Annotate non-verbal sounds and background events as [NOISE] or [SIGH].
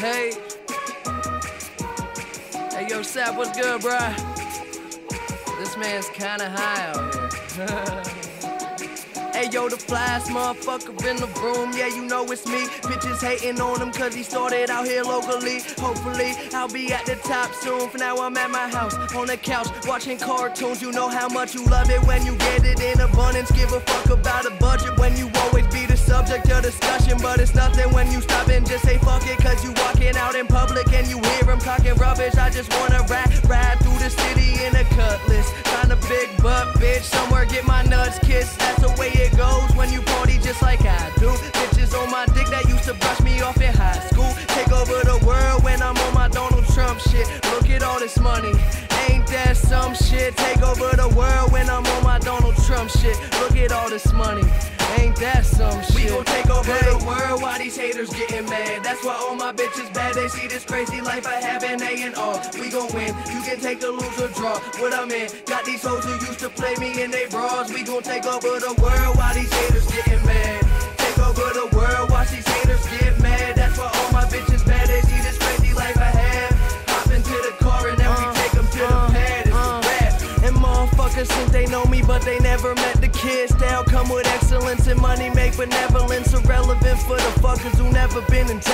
Hey. Hey, yo, Sap, what's good, bruh? This man's kinda high out here. [LAUGHS] Hey yo, the flyest motherfucker in the room, yeah, you know it's me. Bitches hating on him cause he started out here locally. Hopefully, I'll be at the top soon. For now, I'm at my house, on the couch, watching cartoons. You know how much you love it when you get it in abundance. Give a fuck about a it's nothing when you stop and just say fuck it cause you walking out in public and you hear him talking rubbish. I just wanna ride, ride through the city in a cutlass. Find a big butt, bitch, somewhere get my nuts kissed. That's the way it goes when you party just like I do. Bitches on my dick that used to brush me off in high school. Take over the world when I'm on my Donald Trump shit. Look at all this money. Ain't that some shit? Take over the world when I'm on my Donald Trump shit. Look at all this money. Ain't that some shit? We gon' take over Hey. the world while these haters getting mad. That's why all my bitches bad. They see this crazy life I have and they in awe. We gon' win. You can take the lose or draw. What I'm in. Got these hoes who used to play me in they bras. We gon' take over the world while these haters motherfuckers think they know me, but they never met the kids. Style come with excellence and money make benevolence irrelevant for the fuckers who never been intelligent.